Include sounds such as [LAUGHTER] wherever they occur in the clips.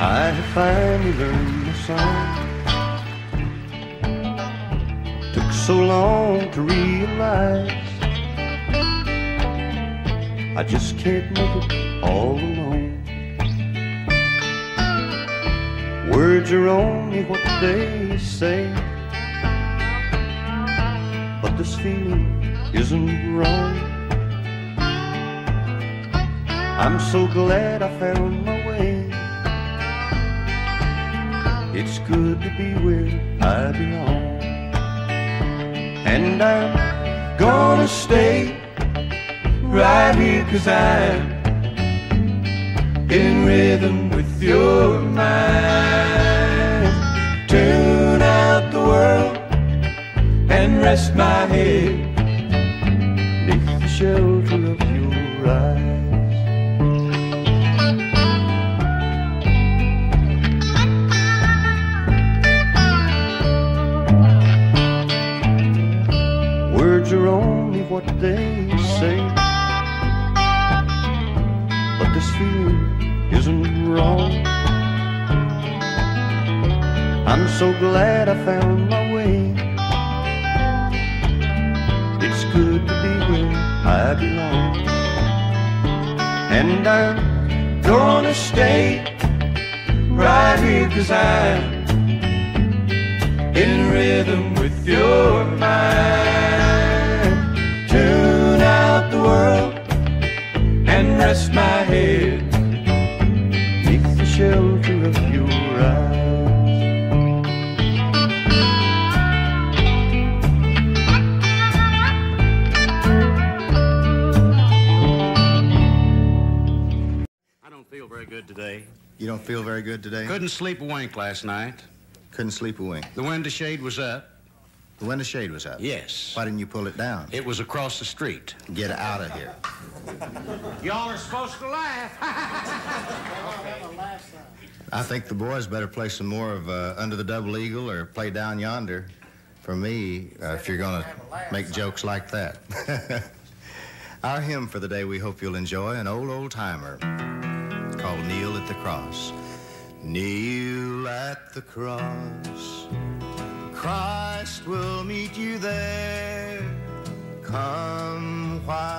I finally learned the song. Took so long to realize I just can't make it all alone. Words are only what they say, but this feeling isn't wrong. I'm so glad I found my It's good to be where I belong. And I'm gonna stay right here cause I'm in rhythm with your mind. Tune out the world and rest my head the shelter wrong. I'm so glad I found my way. It's good to be where I belong. And I'm gonna stay right here cause I'm in rhythm with your mind. Tune out the world and rest my head shelter of your eyes. I don't feel very good today. You don't feel very good today? Couldn't sleep a wink last night. Couldn't sleep a wink. The window shade was up. When the window shade was up. Yes. Why didn't you pull it down? It was across the street. Get out of here. Y'all are supposed to laugh. [LAUGHS] I think the boys better play some more of uh, Under the Double Eagle or play Down Yonder. For me, uh, if you're going to make jokes like that. [LAUGHS] Our hymn for the day we hope you'll enjoy an old, old timer called Kneel at the Cross. Kneel at the cross. Christ will meet you there. Come while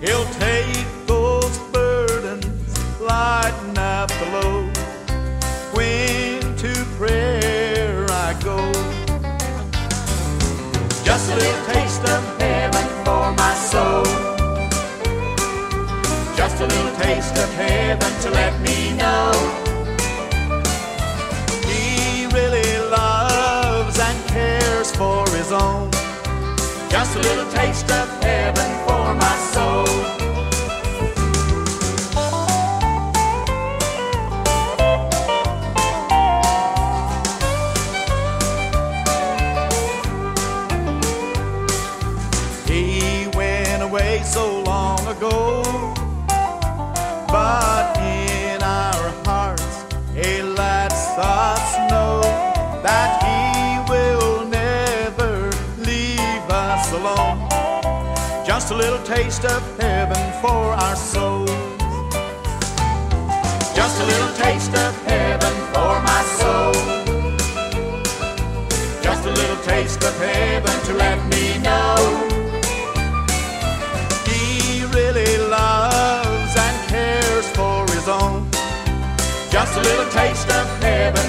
He'll take those burdens, lighten up the load. When to prayer I go. Just a little taste of heaven for my soul. Just a little taste of heaven to let me know. He really loves and cares for his own. Just a little taste of heaven for my soul. Little taste of heaven for our souls. Just a little taste of heaven for my soul. Just a little taste of heaven to let me know. He really loves and cares for his own. Just a little taste of heaven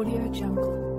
Audio Jungle.